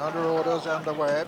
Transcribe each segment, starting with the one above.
under orders and away.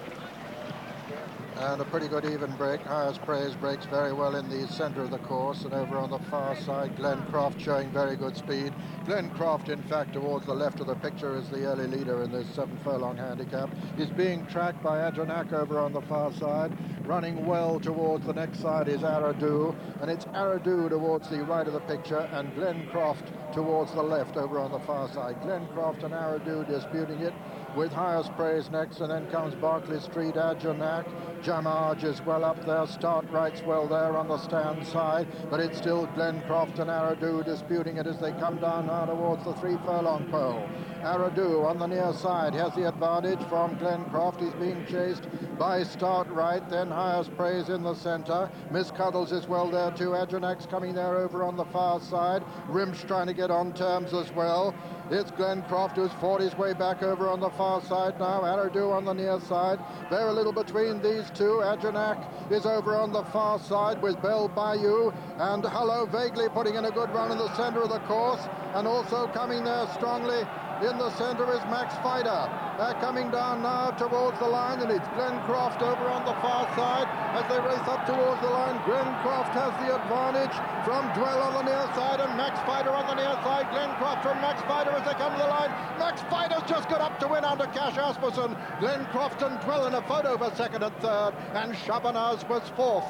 And a pretty good even break. Highest Praise breaks very well in the centre of the course. And over on the far side, Glencroft showing very good speed. Glencroft, in fact, towards the left of the picture is the early leader in this seven furlong handicap. He's being tracked by Ajanac over on the far side. Running well towards the next side is Aradu. And it's Aradu towards the right of the picture and Glencroft towards the left over on the far side. Glencroft and Aradu disputing it with highest praise next, and then comes Berkeley Street, Ajanac. Jamarj is well up there, start rights well there on the stand side, but it's still Glencroft and Aradu disputing it as they come down now towards the three furlong pole. Aradu on the near side has the advantage from Glencroft. He's being chased by Start Right, then highest praise in the center. Miss Cuddles is well there too. Ajanac's coming there over on the far side. Rimsh trying to get on terms as well. It's Glencroft who's fought his way back over on the far side now. Aradu on the near side. Very little between these two. Ajanac is over on the far side with Bell Bayou and Hello Vaigly putting in a good run in the center of the course and also coming there strongly in the center is Mac's Fighter. They're coming down now towards the line, and it's Glencroft over on the far side as they race up towards the line. Glenn Croft has the advantage from Dwell on the near side and Mac's Fighter the near side. Glencroft from Mac's Fighter as they come to the line. Mac's Fighter's just got up to win under Cash Asmussen. Glencroft and Dwell in a photo for second and third, and Shabanaz was fourth.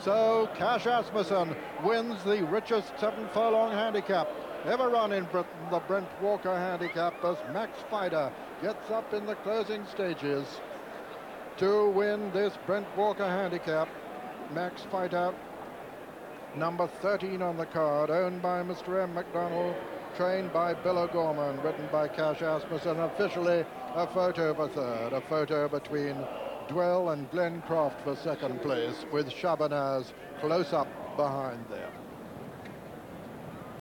So Cash Asmussen wins the richest seven furlong handicap ever run in Britain, the Brent Walker handicap as Mac's Fighter gets up in the closing stages to win this Brent Walker handicap. Mac's Fighter, number 13 on the card, owned by Mr. M. McDonald, trained by Bill O'Gorman, written by Cash Asmussen, officially a photo for third, a photo between Dwell and Glencroft for second place, with Shabanaz close up behind them.